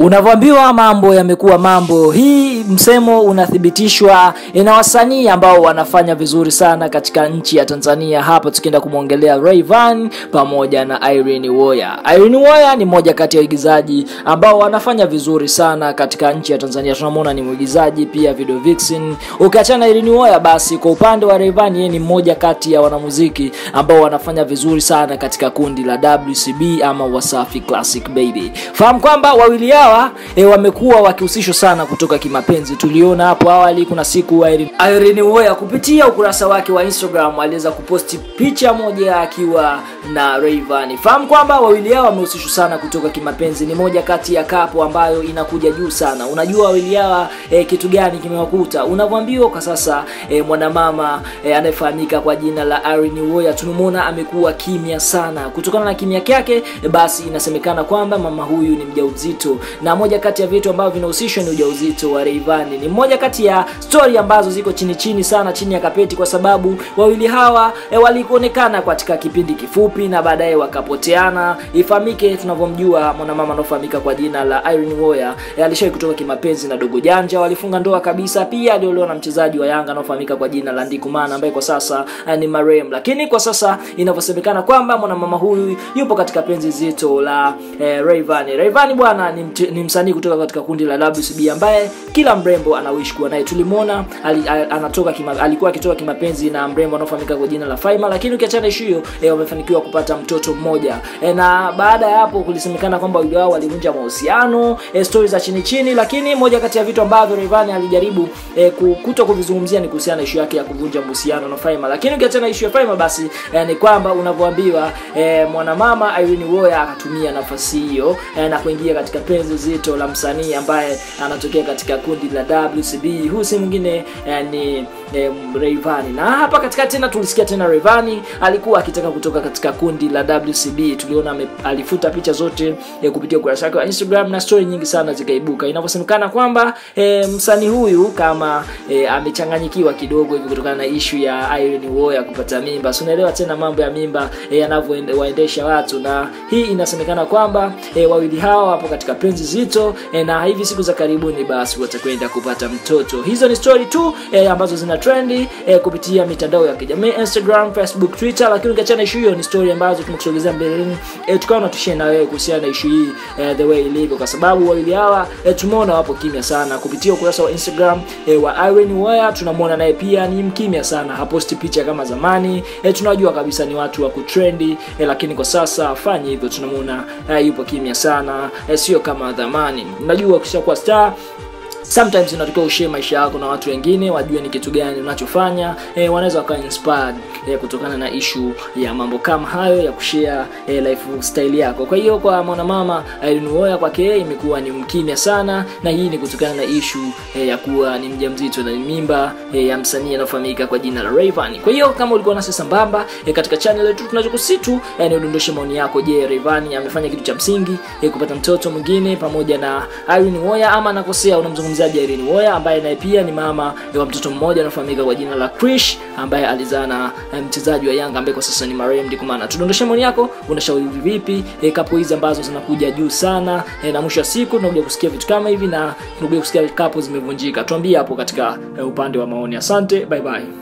Unavyoambiwa mambo yamekuwa mambo. Hii msemo unathibitishwa na wasanii ambao wanafanya vizuri sana katika nchi ya Tanzania. Hapa tukienda kumwongelea rayvan pamoja na Irene Uwoya. Irene Uwoya ni moja kati ya waigizaji ambao wanafanya vizuri sana katika nchi ya Tanzania. Tunamwona ni mwigizaji pia video vixen. Ukiachana Irene Uwoya, basi kwa upande wa rayvan yeye ni mmoja kati ya wanamuziki ambao wanafanya vizuri sana katika kundi la WCB ama Wasafi Classic Baby. Fahamu kwamba wawili hao e, wamekuwa wakihusishwa sana kutoka kimapenzi. Tuliona hapo awali, kuna siku Irene, Irene Uwoya kupitia ukurasa wake wa Instagram aliweza kuposti picha moja akiwa na Rayvanny. Fahamu kwamba wawili hao wamehusishwa sana kutoka kimapenzi, ni moja kati ya kapo ambayo inakuja juu sana. Unajua wawili hawa e, kitu gani kimewakuta? Unavyoambiwa kwa sasa e, mwanamama e, anayefahamika kwa jina la Irene Uwoya tumemwona amekuwa kimya sana. Kutokana na kimya kyake, e, basi inasemekana kwamba mama huyu ni mjauzito na moja kati ya vitu ambavyo vinahusishwa ni ujauzito wa Rayvanny. Ni moja kati ya story ambazo ziko chini chini sana chini ya kapeti, kwa sababu wawili hawa e, walikuonekana katika kipindi kifupi na baadaye wakapoteana. Ifahamike tunavyomjua mwanamama anaofahamika kwa jina la Irene Uwoya e, alishawahi kutoka kimapenzi na Dogo Janja, walifunga ndoa kabisa. Pia aliolewa na mchezaji wa Yanga anaofahamika kwa jina la Ndikumana ambaye kwa sasa e, ni marehemu, lakini kwa sasa inavyosemekana kwamba mwanamama huyu yupo katika penzi zito la e, Rayvanny. Rayvanny bwana ni, mte, ni msanii kutoka katika kundi la WCB ambaye kila mrembo anawish kuwa naye. Tulimwona al, anatoka kima, alikuwa akitoka kimapenzi na mrembo anaofahamika kwa jina la Faima, lakini ukiachana issue hiyo e, wamefanikiwa kupata mtoto mmoja e, na baada ya hapo kulisemekana kwamba wawili wao walivunja mahusiano e, stori za chini chini, lakini moja kati ya vitu ambavyo Rayvanny alijaribu e, kuto kuvizungumzia ni kuhusiana na issue yake ya kuvunja mahusiano na Faima, lakini ukiachana issue ya Faima basi e, ni kwamba unavyoambiwa e, mwanamama Irene Uwoya akatumia nafasi hiyo e, na kuingia katika penzi zito la msanii ambaye anatokea katika kundi la WCB. Huyu si mwingine eh, ni eh, Rayvanny. Na hapa katikati tena tulisikia tena Rayvanny alikuwa akitaka kutoka katika kundi la WCB. Tuliona me, alifuta picha zote eh, kupitia ukurasa wake wa Instagram na story nyingi sana zikaibuka. Inavyosemekana kwamba eh, msanii huyu kama eh, amechanganyikiwa kidogo hivi kutokana na issue ya Irene Uwoya kupata mimba. So unaelewa tena mambo ya mimba eh, yanavyowaendesha watu, na hii inasemekana kwamba eh, wawili hawa wapo katika penzi zito e, na hivi siku za karibuni basi watakwenda kupata mtoto. Hizo ni story tu e, ambazo zina trendi e, kupitia mitandao ya kijamii Instagram, Facebook, Twitter, lakini ukiachana issue hiyo ni story ambazo tumekusogezea mbeleni. E, tukaona tushare na wewe kuhusiana na issue hii e, the way ilivyo, kwa sababu wawili hawa e, tumeona wapo kimya sana. Kupitia ukurasa wa Instagram e, wa Irene Uwoya. Tunamwona naye pia ni mkimya sana, haposti picha kama zamani. E, tunajua kabisa ni watu wa kutrendi e, lakini kwa sasa afanye hivyo, tunamwona e, yupo kimya sana. E, sio kama zamani. Unajua ukishakuwa star sometimes unatakiwa ushare maisha yako na watu wengine wajue ni kitu gani unachofanya e, wanaweza wakawa inspired e, kutokana na issue ya mambo kama hayo ya kushare e, lifestyle yako. Kwa hiyo kwa mwanamama Irene Uwoya kwake imekuwa ni mkimya sana na hii ni kutokana na issue e, ya kuwa ni mjamzito na mimba e, ya msanii anayofahamika kwa jina la Rayvanny. Kwa hiyo kama ulikuwa nasi sambamba e, katika channel yetu tunachokusitu e, ni udondoshe maoni yako. Je Rayvanny amefanya kitu cha msingi e, kupata mtoto mwingine pamoja na Irene Uwoya ama anakosea unamzungumzia mzungumzaji Irene Uwoya ambaye naye pia ni mama wa mtoto mmoja anafahamika kwa jina la Krish ambaye alizaa na mchezaji wa Yanga ambaye kwa sasa ni Mariam Dikumana. Tudondoshe maoni yako, unashauri vipi e, kapo hizi ambazo zinakuja juu sana e, na mwisho wa siku tunakuja kusikia vitu kama hivi na tunakuja kusikia kapo zimevunjika. Tuambie hapo katika upande wa maoni. Asante, bye bye.